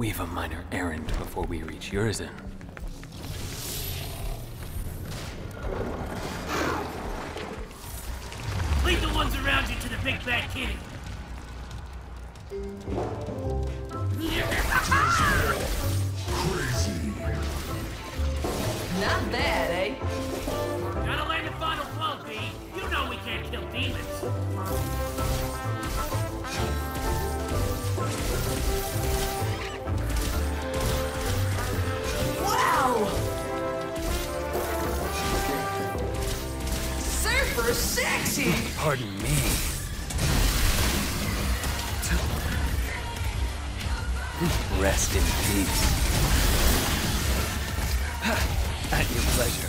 We've a minor errand before we reach Urizen. Lead the ones around you to the big bad kitty. Not bad, Pardon me. Rest in peace. At your pleasure.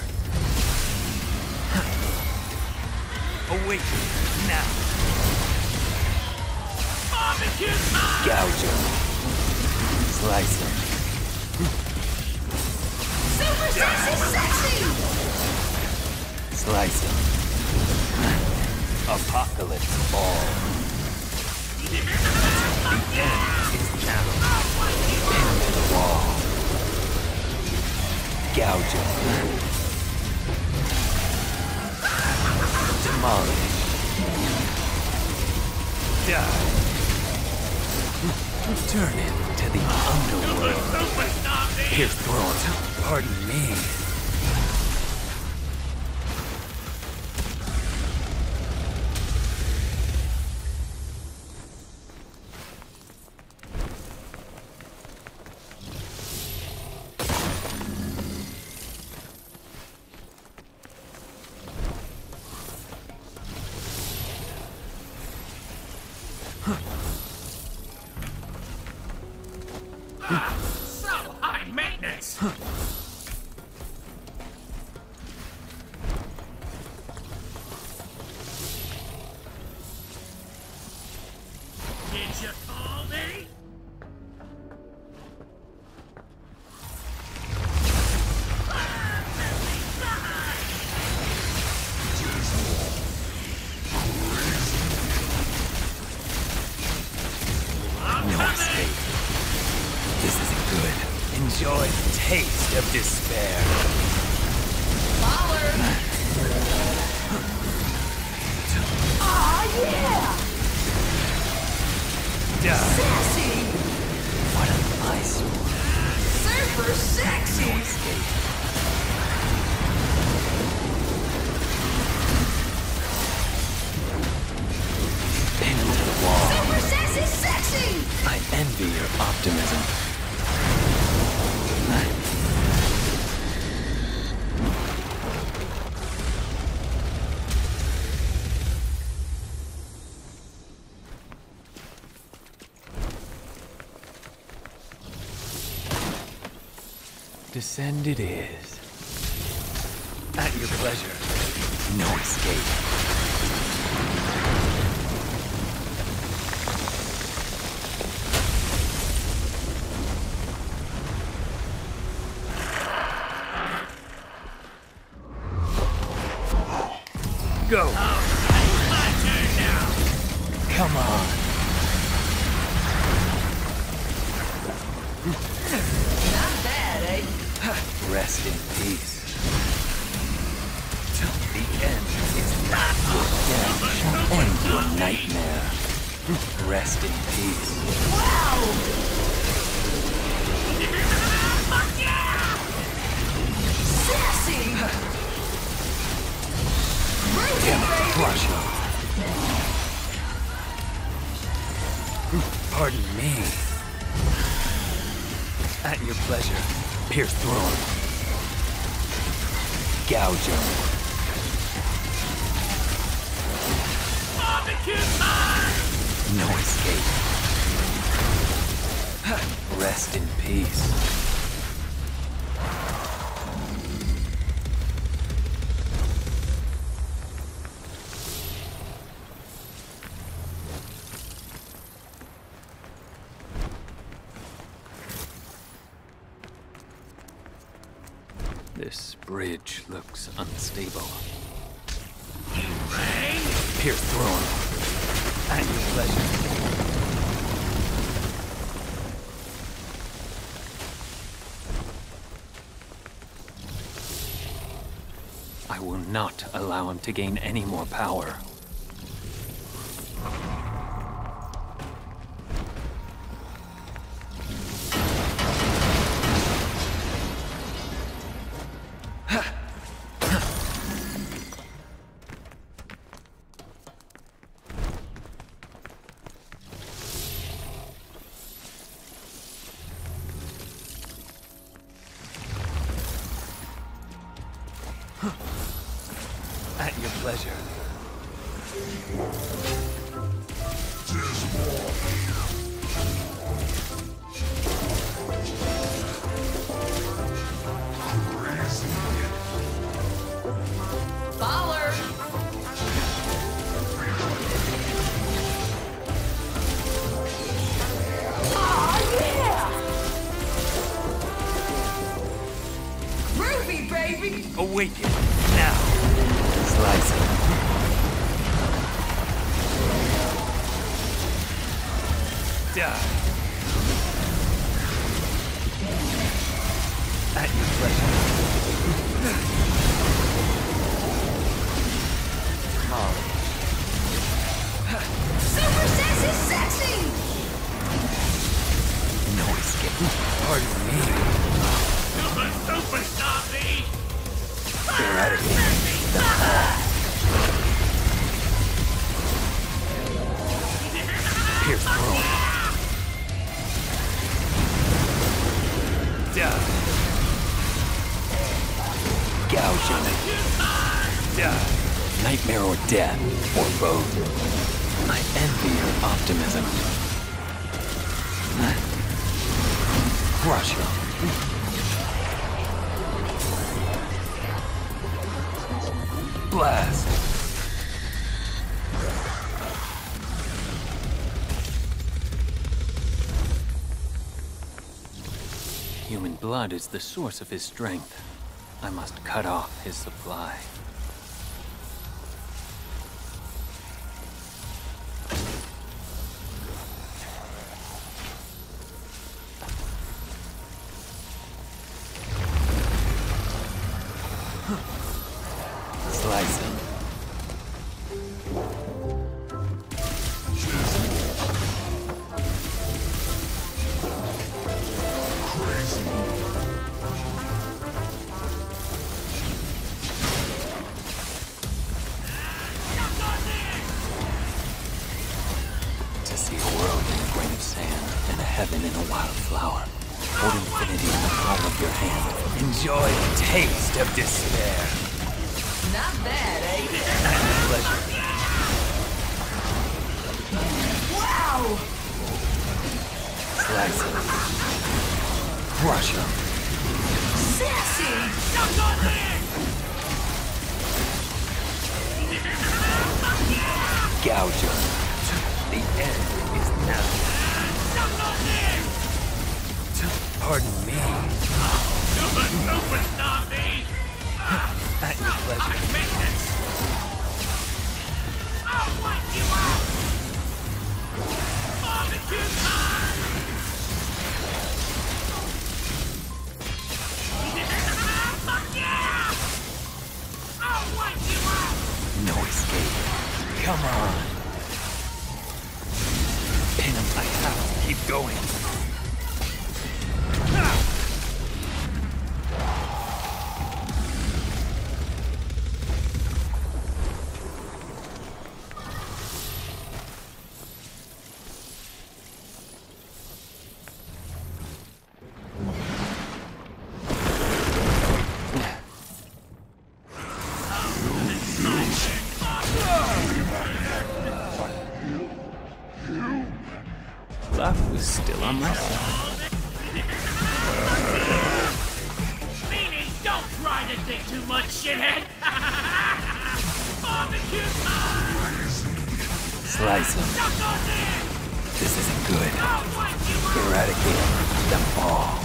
Await now. Barbecue time! Gouge him. Slice him. Super sexy sexy! Slice him. Apocalypse fall. The end is now. Pin to the wall. Gouge him. Demolish. Die. Turn into the underworld. B! Throat. Pardon me. I envy your optimism. Descend it is. At your pleasure. No escape. End is not your death shall end your nightmare. Rest in peace. Wow! Fuck yeah! Sassy! Bring it! Crush him. Pardon me. At your pleasure. Pierce through him. Gouge him. No escape. Rest in peace. This bridge looks unstable. You rang? pierce through him. At your pleasure. I will not allow him to gain any more power At your pleasure. Baller. Awaken now. Slice it. Die. At your pleasure. Molly. Super sassy sexy! No escape. Pardon me. Super superstar, B! Eradicate Pierce. Nightmare or death, or both. I envy your optimism. Crush him. Blast. Human blood is the source of his strength. I must cut off his supply. Wow! Slice. Crush him. Sassy! Gouge him. The end is now. Pardon me. Super superstar, keep going. Luck was still on my side. Meaning, don't try to think too much, shithead! Barbecue time! Slice him. Duck on in! This isn't good. I'll wipe you out! Eradicate them all.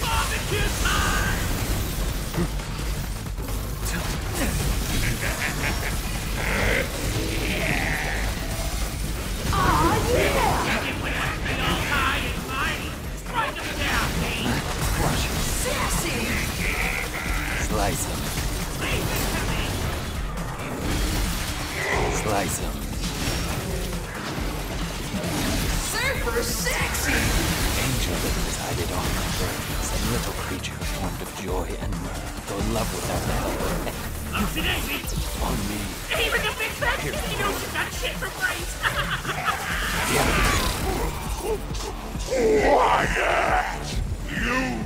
Barbecue time! Slice him. Super sexy! Angel that resided on the little creature formed of joy and mirth, though love without the help of On me. Even the big bad Here. you got shit for brains. yeah. Quiet! You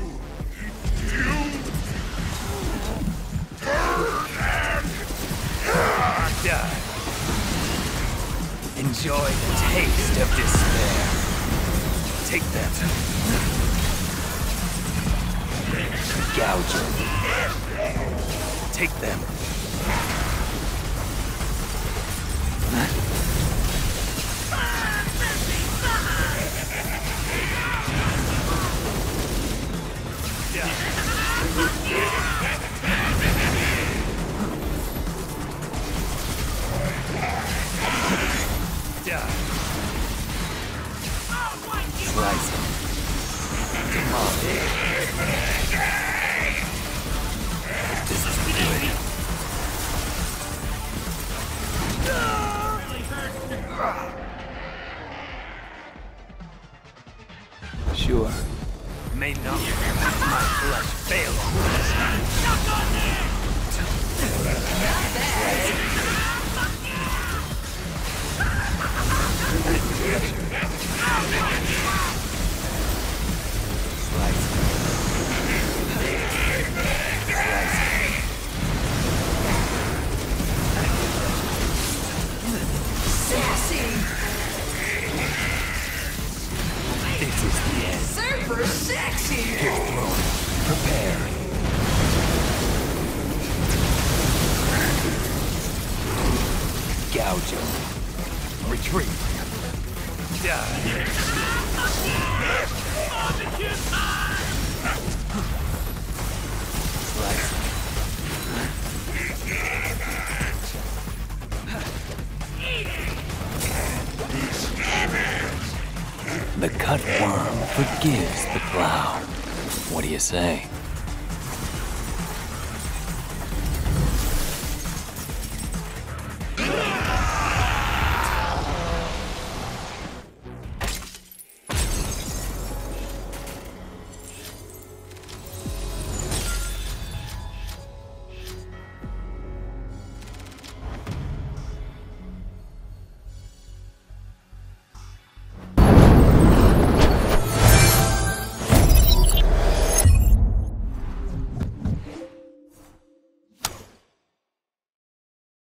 Enjoy the taste of despair. Take that. Gouge 'em. Take them. Die. Sure. May not my flesh fail. Slice. Forgives the plow. What do you say?